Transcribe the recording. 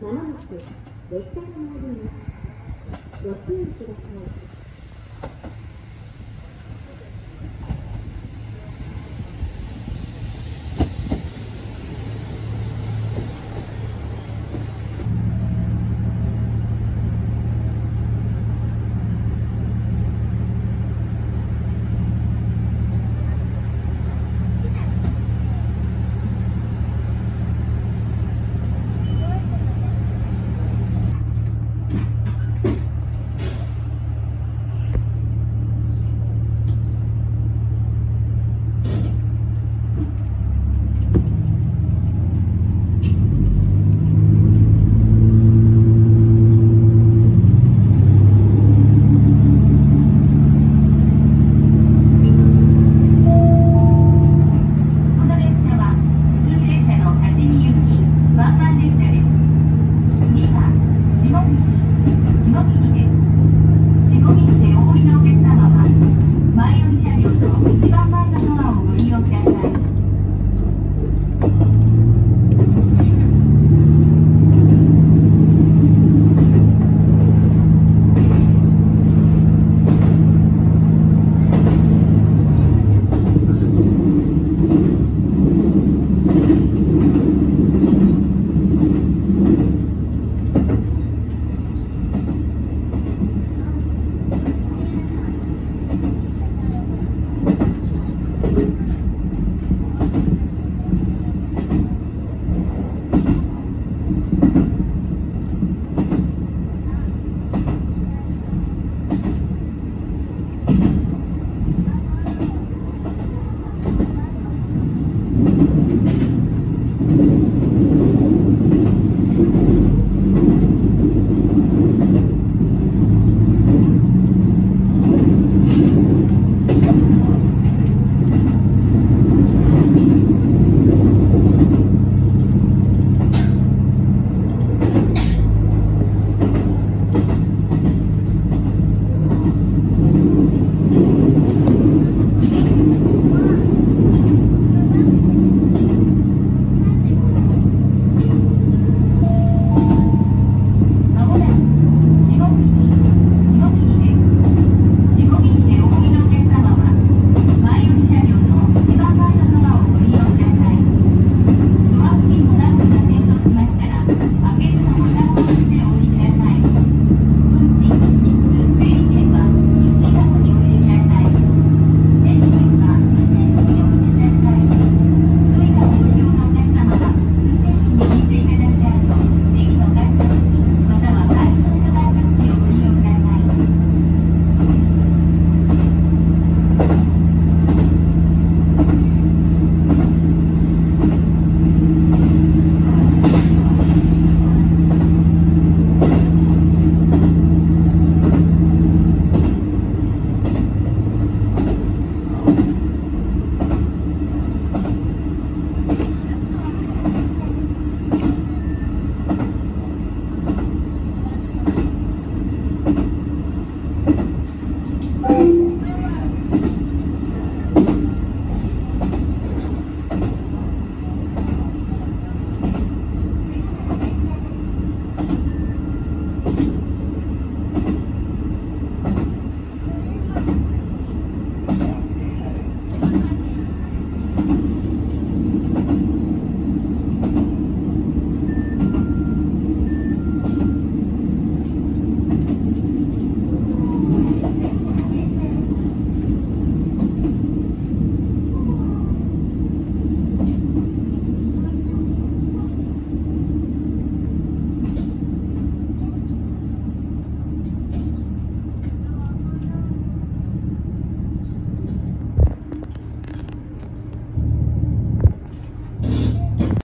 まもなく列車が参ります。ご注意ください。